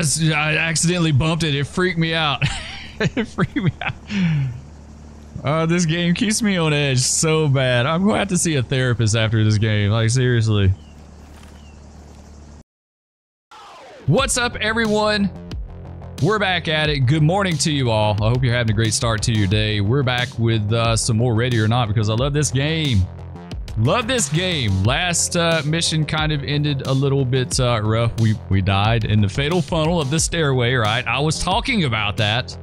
I accidentally bumped it. It freaked me out. it freaked me out. Oh, this game keeps me on edge so bad. I'm going to have to see a therapist after this game. Like, seriously. What's up, everyone? We're back at it. Good morning to you all. I hope you're having a great start to your day. We're back with uh, some more Ready or Not because I love this game. Love this game. Last uh, mission kind of ended a little bit uh, rough. We, we died in the fatal funnel of the stairway, right? I was talking about that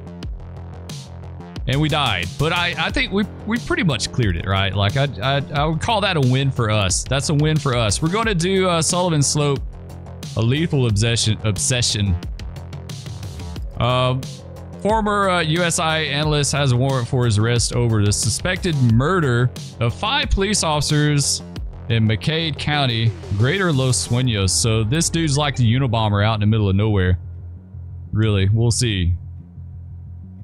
and we died. But I, I think we we pretty much cleared it, right? Like I, I I would call that a win for us. That's a win for us. We're going to do uh, Sullivan Slope, a lethal obsession. Obsession. Um, former uh, USI analyst has a warrant for his arrest over the suspected murder of five police officers in McCade County, Greater Los Sueños. So this dude's like the Unabomber out in the middle of nowhere. Really, we'll see.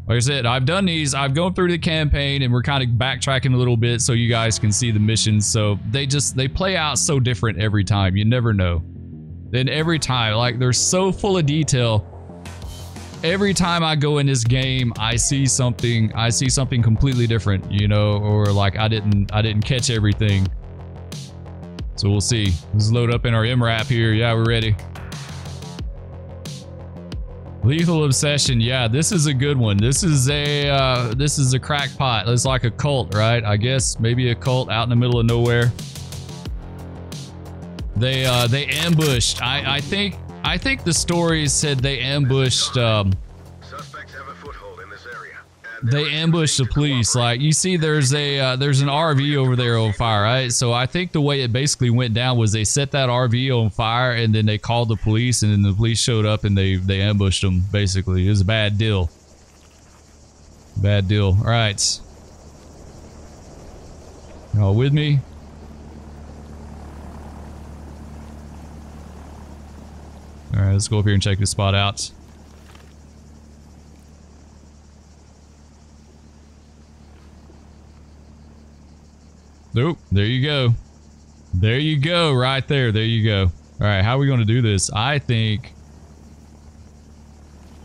Like I said, I've done these. I've gone through the campaign and we're kind of backtracking a little bit so you guys can see the missions. So they just, they play out so different every time. You never know. Then every time, like they're so full of detail. Every time I go in this game, I see something, I see something completely different, you know, or like I didn't, I didn't catch everything. So we'll see. Let's load up in our MRAP here. Yeah, we're ready. Lethal Obsession. Yeah, this is a good one. This is a uh, this is a crackpot. It's like a cult, right? I guess maybe a cult out in the middle of nowhere. They uh, they ambushed. I I think I think the stories said they ambushed. Um, they ambushed the police. Like you see, there's a uh, there's an RV over there on fire, right? So I think the way it basically went down was they set that RV on fire, and then they called the police, and then the police showed up and they they ambushed them. Basically, it was a bad deal. Bad deal. All right, y'all with me? All right, let's go up here and check this spot out. Nope. There you go. There you go. Right there. There you go. All right. How are we going to do this? I think...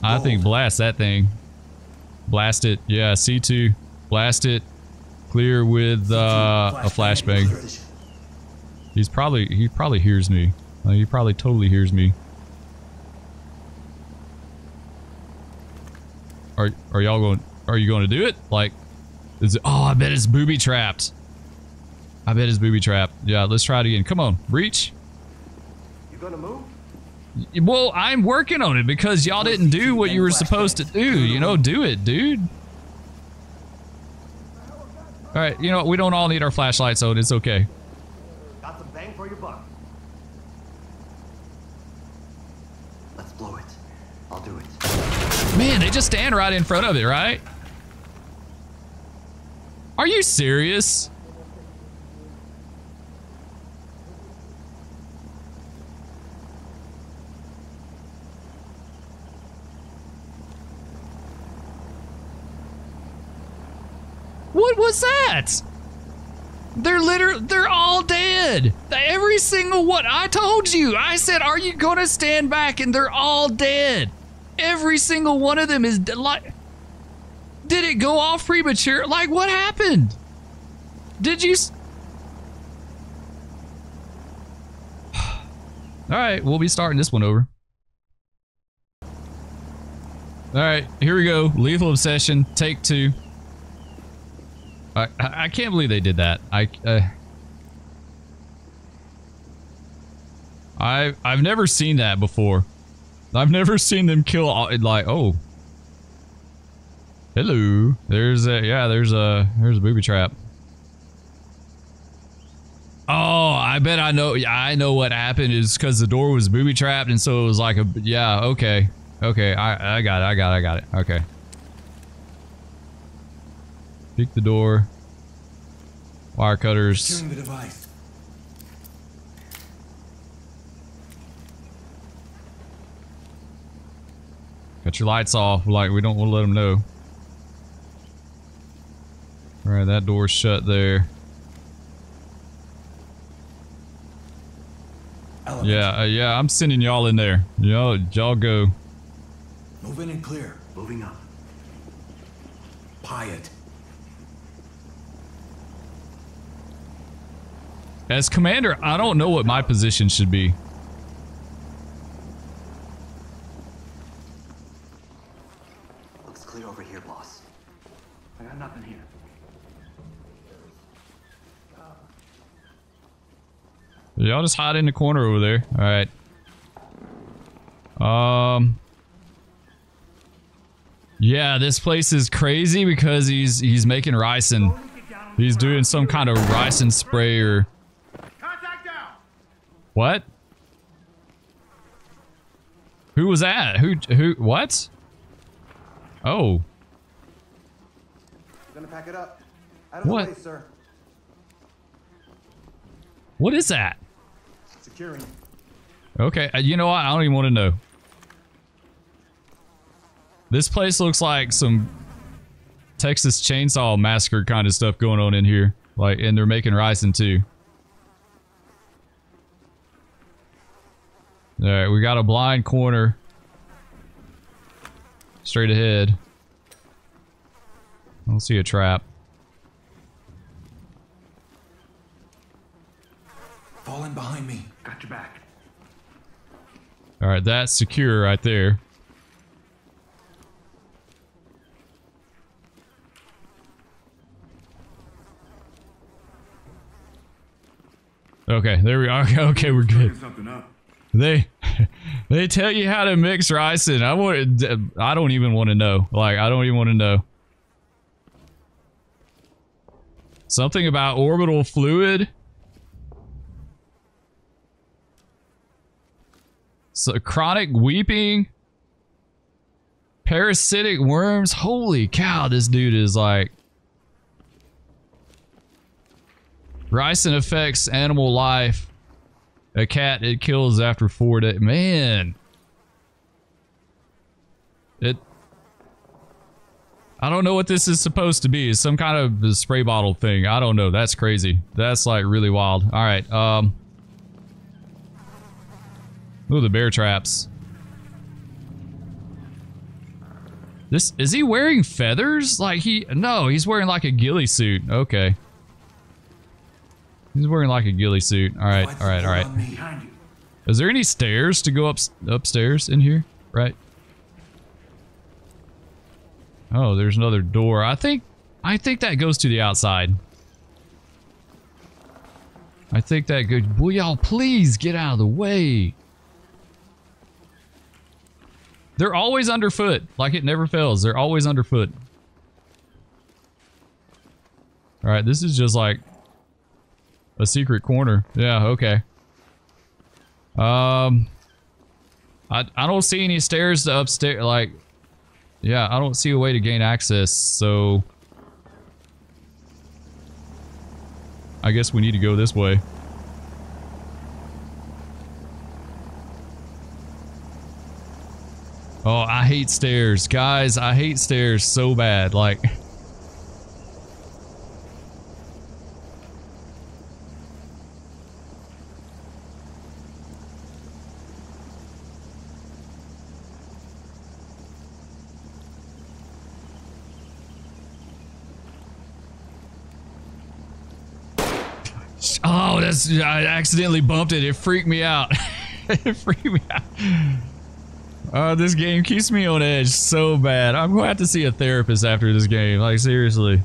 I think blast that thing. Blast it. Yeah, C2. Blast it. Clear with uh, a flashbang. He's probably... He probably hears me. Uh, he probably totally hears me. Are, are y'all going... Are you going to do it? Like... Is it, oh, I bet it's booby trapped. I bet it's booby trapped. Yeah, let's try it again. Come on, reach. You gonna move? Well, I'm working on it because y'all didn't do what you were supposed to do. You know, do it, dude. All right, you know, we don't all need our flashlights, so it's okay. Got some bang for your buck. Let's blow it. I'll do it. Man, they just stand right in front of it, right? Are you serious? What was that? They're literally, they're all dead. Every single one. I told you. I said, are you going to stand back? And they're all dead. Every single one of them is like, did it go off premature? Like, what happened? Did you? all right, we'll be starting this one over. All right, here we go. Lethal Obsession, take two. I, I can't believe they did that. I, uh, I, I've never seen that before. I've never seen them kill like, oh. Hello. There's a, yeah, there's a, there's a booby trap. Oh, I bet I know, I know what happened is because the door was booby trapped and so it was like a, yeah, okay. Okay, I, I got it, I got it, I got it. Okay. Peek the door. Wire cutters. Got your lights off, like we don't want to let them know. Alright, that door's shut there. Element. Yeah, uh, yeah, I'm sending y'all in there. Y'all, y'all go. Move in and clear. Moving up. Pie it. As commander, I don't know what my position should be. Looks clear over here, boss. I got nothing here. Y'all just hide in the corner over there. Alright. Um... Yeah, this place is crazy because he's he's making ricin. He's doing some kind of ricin spray or... What? Who was that? Who, who, what? Oh. Gonna pack it up. Out of What? the way, sir. What is that? Securing. Okay, uh, you know what? I don't even want to know. This place looks like some Texas Chainsaw Massacre kind of stuff going on in here. Like, and they're making ricin too. Alright, we got a blind corner. Straight ahead. I don't see a trap. Fall in behind me. Got your back. Alright, that's secure right there. Okay, there we are. Okay, okay, we're good. They they tell you how to mix ricin. I want I don't even want to know. Like I don't even want to know. Something about orbital fluid. So chronic weeping. Parasitic worms. Holy cow, this dude is like Ricin affects animal life. A cat it kills after four days. Man. It. I don't know what this is supposed to be. It's some kind of spray bottle thing. I don't know. That's crazy. That's like really wild. All right. Um. Ooh, the bear traps. This is he wearing feathers? Like he no, he's wearing like a ghillie suit. Okay. He's wearing like a ghillie suit. All right, all right, all right. Is there any stairs to go up upstairs in here? Right. Oh, there's another door. I think I think that goes to the outside. I think that goes. Will y'all please get out of the way? They're always underfoot. Like it never fails. They're always underfoot. All right, this is just like a secret corner. Yeah, okay. Um, I I don't see any stairs to upstairs. Like, yeah, I don't see a way to gain access. So, I guess we need to go this way. Oh, I hate stairs, guys. I hate stairs so bad. Like. Oh, that's I accidentally bumped it. It freaked me out. it freaked me out. Oh, this game keeps me on edge so bad. I'm going to have to see a therapist after this game. Like seriously.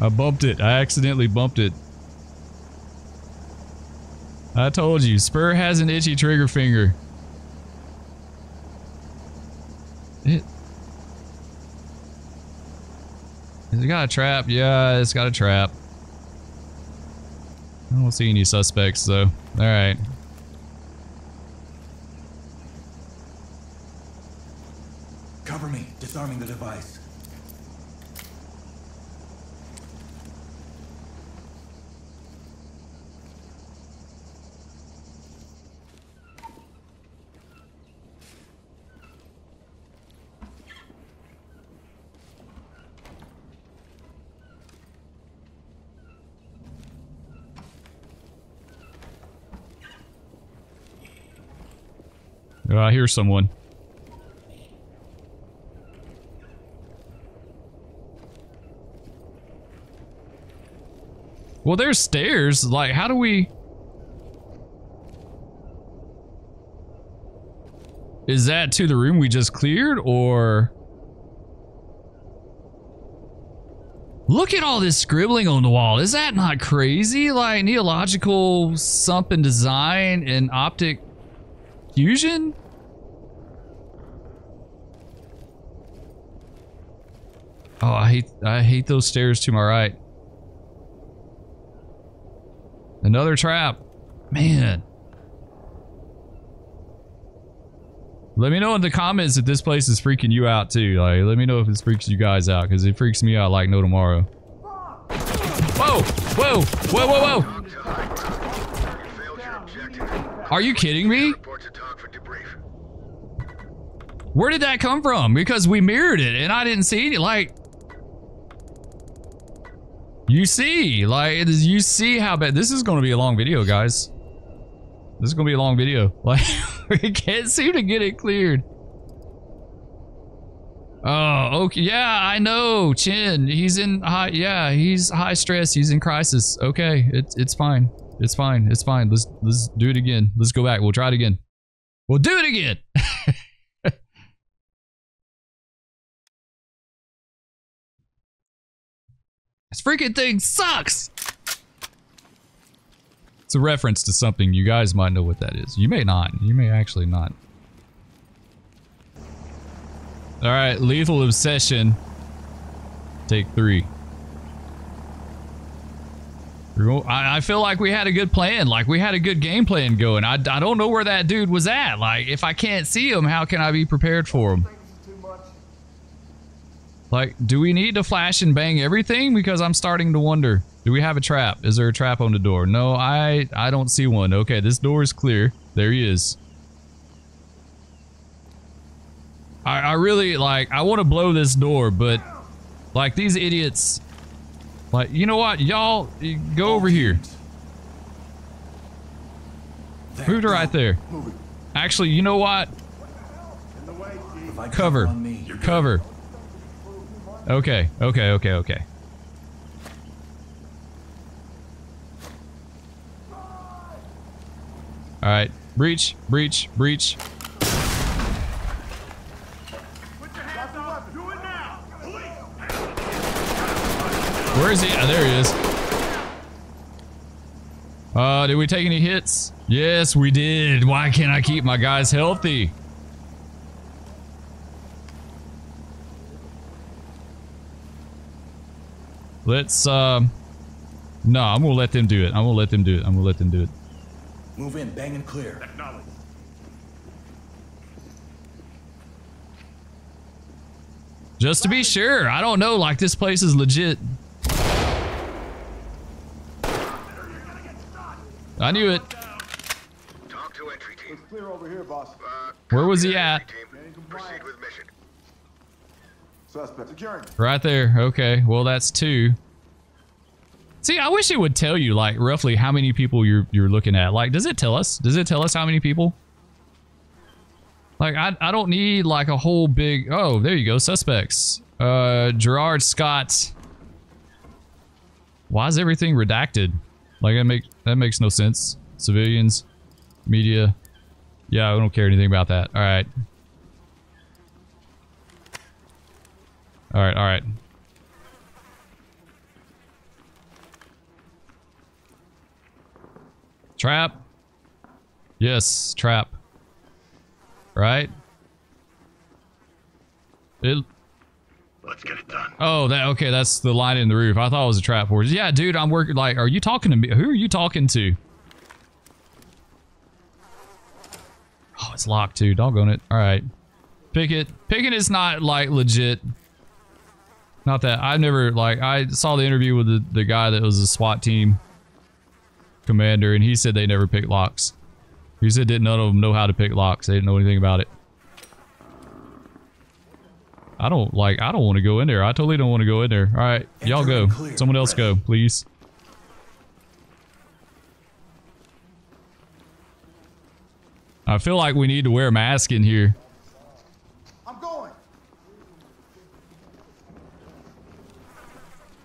I bumped it. I accidentally bumped it. I told you, Spur has an itchy trigger finger. It Has it got a trap? Yeah, it's got a trap. I don't see any suspects though. Alright. Cover me, disarming the device. Uh, I hear someone. Well, there's stairs. Like, how do we... Is that to the room we just cleared, or... Look at all this scribbling on the wall. Is that not crazy? Like, neological something design and optic fusion? Oh, I hate I hate those stairs to my right. Another trap. Man. Let me know in the comments if this place is freaking you out too. Like, let me know if it freaks you guys out, because it freaks me out like no tomorrow. Whoa! Whoa! Whoa, whoa, whoa! Are you kidding me? Where did that come from? Because we mirrored it and I didn't see any, like... You see, like, you see how bad... This is going to be a long video, guys. This is going to be a long video. Like, we can't seem to get it cleared. Oh, okay. Yeah, I know. Chin. He's in high. Yeah, he's high stress. He's in crisis. Okay, it's it's fine. It's fine. It's fine. Let's let's do it again. Let's go back. We'll try it again. We'll do it again. freaking thing sucks. It's a reference to something. You guys might know what that is. You may not. You may actually not. All right, lethal obsession. Take three. I, I feel like we had a good plan. Like we had a good game plan going. I, I don't know where that dude was at. Like if I can't see him, how can I be prepared for him? Like, do we need to flash and bang everything? Because I'm starting to wonder. Do we have a trap? Is there a trap on the door? No, I I don't see one. Okay, this door is clear. There he is. I, I really, like, I want to blow this door, but, like, these idiots, like, you know what? Y'all, go over here. Move to right there. Actually, you know what? Cover. Cover. Okay, okay, okay, okay. Alright, breach, breach, breach. Where is he? Oh, there he is. Uh, did we take any hits? Yes, we did. Why can't I keep my guys healthy? Let's, um... No, I'm gonna let them do it. I'm gonna let them do it. I'm gonna let them do it. Move in, bang and clear. Just to be sure. I don't know, like this place is legit. I knew it. Talk to entry team. Clear over here, boss. Uh, Where was he at? Proceed with mission. Suspect. Securing. Right there. Okay. Well, that's two. See, I wish it would tell you like roughly how many people you're you're looking at. Like, does it tell us? Does it tell us how many people? Like, I I don't need like a whole big. Oh, there you go. Suspects. Uh, Gerard Scott. Why is everything redacted? Like that make that makes no sense. Civilians, media. Yeah, I don't care anything about that. All right. All right, all right. Trap. Yes, trap. Right? It Let's get it done. Oh, that okay, that's the line in the roof. I thought it was a trap force. Yeah, dude, I'm working like are you talking to me? Who are you talking to? Oh, it's locked too. Doggone it. Alright. Pick it. Picket is not like legit. Not that I've never like I saw the interview with the, the guy that was a SWAT team commander and he said they never pick locks. He said that none of them know how to pick locks. They didn't know anything about it. I don't like I don't want to go in there. I totally don't want to go in there. All right, y'all go. Someone else go, please. I feel like we need to wear a mask in here. I'm going.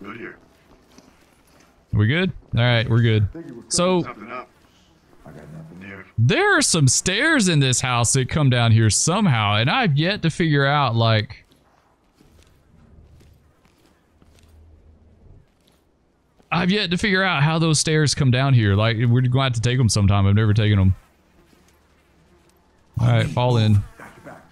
Good here. We good? All right, we're good. So Something up. I got nothing. There. there are some stairs in this house that come down here somehow, and I've yet to figure out like. I've yet to figure out how those stairs come down here. Like we're going to have to take them sometime. I've never taken them. All right, fall in. Got your back.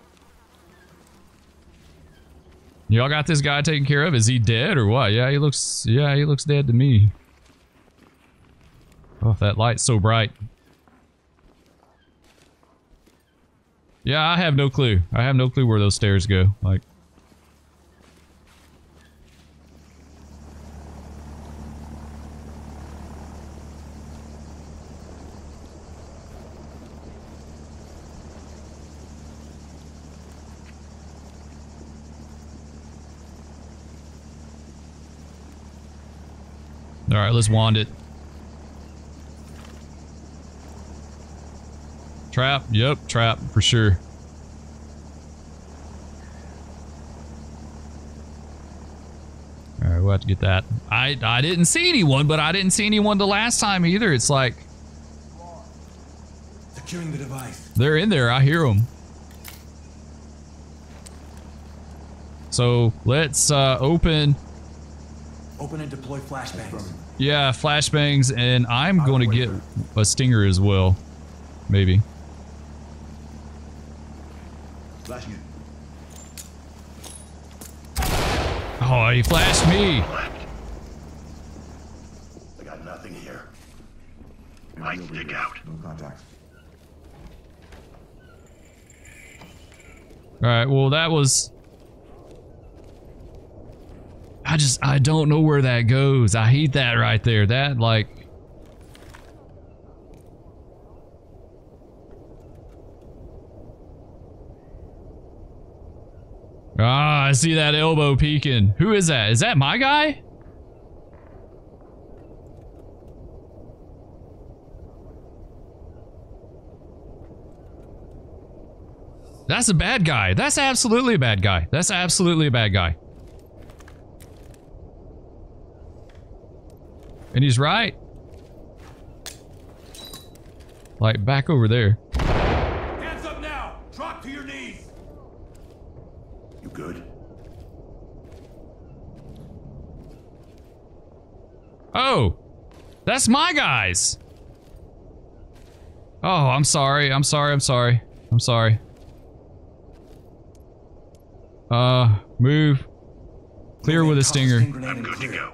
Y'all got this guy taken care of? Is he dead or what? Yeah, he looks. Yeah, he looks dead to me. Oh, that light's so bright. Yeah, I have no clue. I have no clue where those stairs go. Like, all right, let's wand it. Trap. Yep, trap for sure. All right, we'll have to get that. I I didn't see anyone, but I didn't see anyone the last time either. It's like Securing the device. they're in there. I hear them. So let's uh, open. Open and deploy flashbangs. Yeah, flashbangs, and I'm going to get a stinger as well. Maybe. Flashing it. Oh, he flashed me. Left. I got nothing here. I Enemy over stick out. No contacts. All right. Well, that was. I just I don't know where that goes. I hate that right there. That like. Ah, I see that elbow peeking. Who is that? Is that my guy? That's a bad guy. That's absolutely a bad guy. That's absolutely a bad guy. And he's right. Like back over there. Hands up now! Drop to your knees! You good? Oh, that's my guys. Oh, I'm sorry. I'm sorry. I'm sorry. I'm sorry. Uh, move. Clear with a stinger. I'm good to go.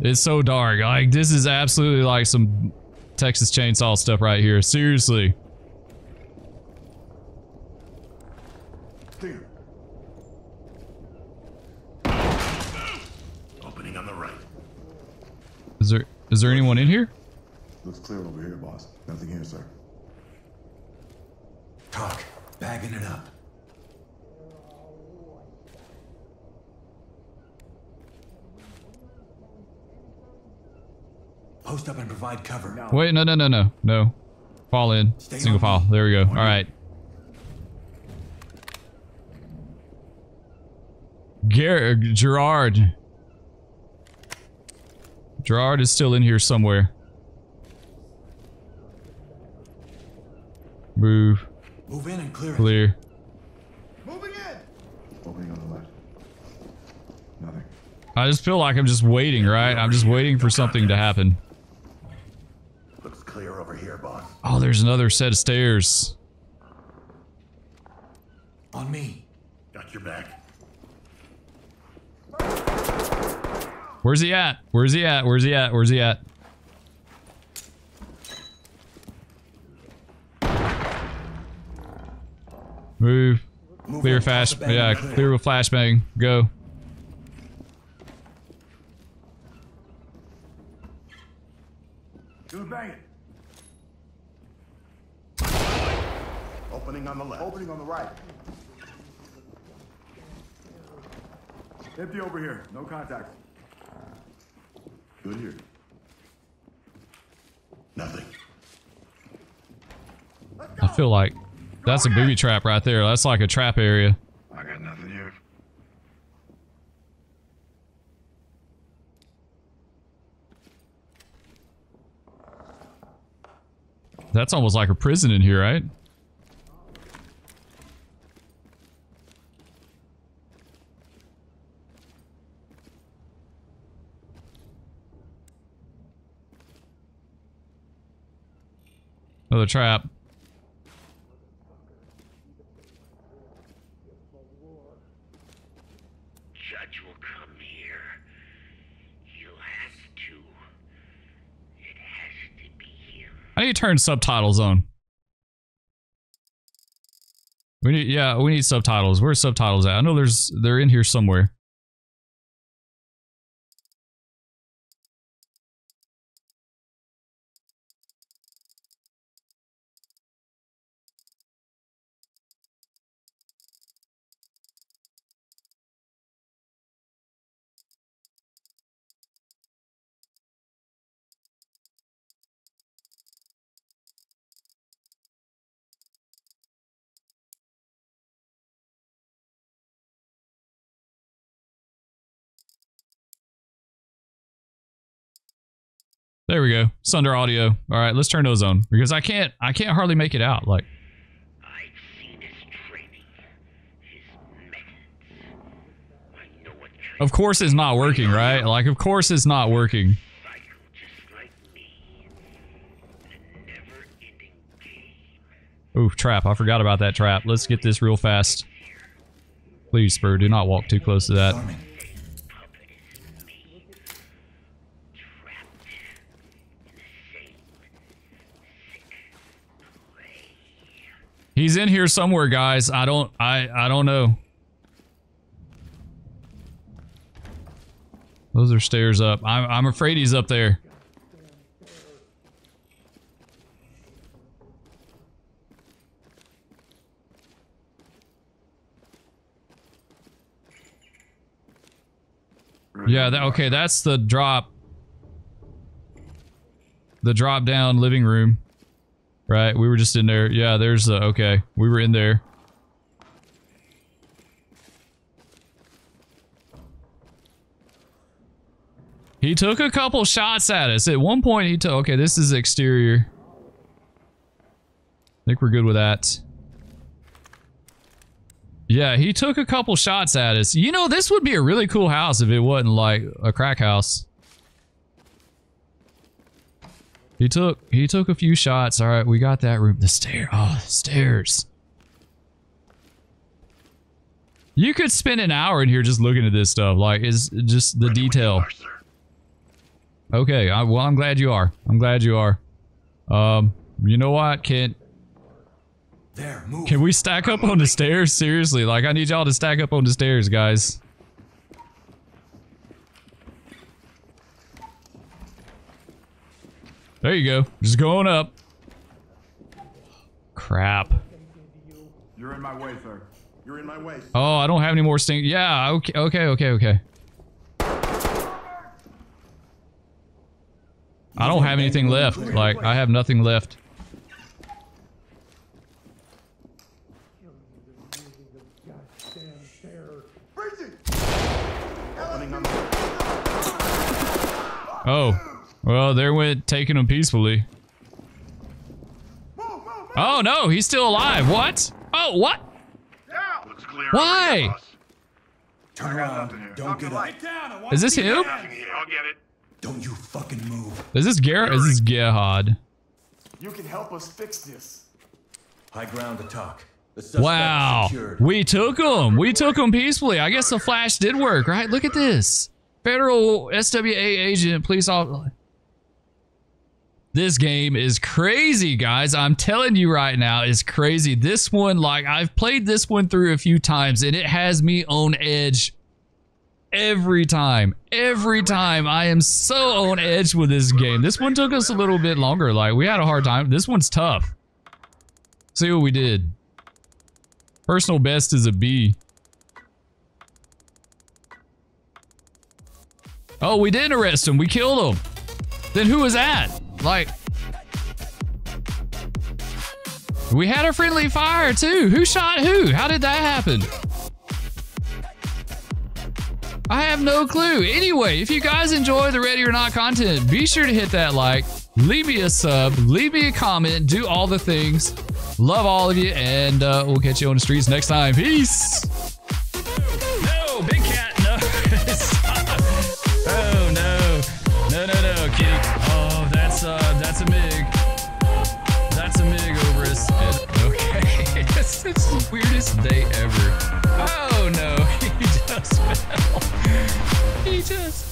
It's so dark. Like this is absolutely like some Texas Chainsaw stuff right here. Seriously. Clear. Opening on the right. Is there is there anyone in here? Looks clear over here, boss. Nothing here, sir. Talk. Bagging it up. Post up and provide cover. Wait, no, no, no, no, no. Fall in. Stay Single on file. There we go. On All me. Gerard. Gerard is still in here somewhere. Move. Move in and clear. Clear. Moving in. Opening on the left. Nothing. I just feel like I'm just waiting, right? I'm just waiting for something to happen. Over here, boss. Oh, there's another set of stairs. On me. Got your back. Where's he at? Where's he at? Where's he at? Where's he at? Move. Move Clear toss Yeah, clear with flashbang. Go. Do it bang it. Opening on the on the right. Empty over here. No contacts. Good here. Nothing. I feel like that's a booby trap right there. That's like a trap area. I got nothing here. That's almost like a prison in here, right? Another trap. Judge will come here. You has to. It has to be him. I need to turn subtitles on. We need, yeah, we need subtitles. Where's subtitles at? I know there's, they're in here somewhere. There we go. It's under audio. All right, let's turn those on because I can't, I can't hardly make it out. Like, I've seen his training, his methods. I know what kind of course it's not working, right? Like, of course it's not working. of cycle just like me. A never-ending game. Oof, trap. I forgot about that trap. Let's get this real fast. Please, Spur, do not walk too close to that. Disarming. Puppet is me. Trapped in the same sick play. He's in here somewhere, guys. I don't, I, I don't know. Those are stairs up. I'm, I'm afraid he's up there. Yeah, that, okay, that's the drop. The drop down living room. Right, we were just in there. Yeah, there's the, okay. We were in there. He took a couple shots at us. At one point he took, okay, this is exterior. I think we're good with that. Yeah, he took a couple shots at us. You know, this would be a really cool house if it wasn't like a crack house. He took he took a few shots. All right, we got that room. The stair. Oh, the stairs. You could spend an hour in here just looking at this stuff. Like, is just the Ready when you detail. are. Okay, I, well, I'm glad you are. I'm glad you are. Um, you know what? Can There, move. can we stack up on the stairs? Seriously, like I need y'all to stack up on the stairs, guys. You go. Just going up. Crap. You're in my way, sir. You're in my way. sir. Oh, I don't have any more sting. Yeah, okay, okay, okay, okay. I don't have anything left. Like, I have nothing left. Opening on the left. Oh. Well, there went taking him peacefully. Oh, no, he's still alive. What? Oh, what? Looks clear. Why? Over here, boss. Turn around. Don't get up. Is this him? Here. I'll get it. Don't you fucking move. Is this Garrett? Is this Gerhard? You can help us fix this. High ground to talk. Wow. secured. We took him. We took him peacefully. I guess the flash did work, right? Look at this. Federal SWA agent, police officer. This game is crazy, guys. I'm telling you right now, it's crazy. This one, like, I've played this one through a few times and it has me on edge every time. Every time. I am so on edge with this game. This one took us a little bit longer. Like, we had a hard time. This one's tough. See what we did. Personal best is a B. Oh, we didn't arrest him. We killed him. Then who was that? Like, We had a friendly fire too. Who shot who? How did that happen? I have no clue. Anyway, if you guys enjoy the Ready or Not content, be sure to hit that like, leave me a sub, leave me a comment, do all the things. Love all of you, and uh, we'll catch you on the streets next time. Peace. Weirdest day ever. Oh no, he just fell. He just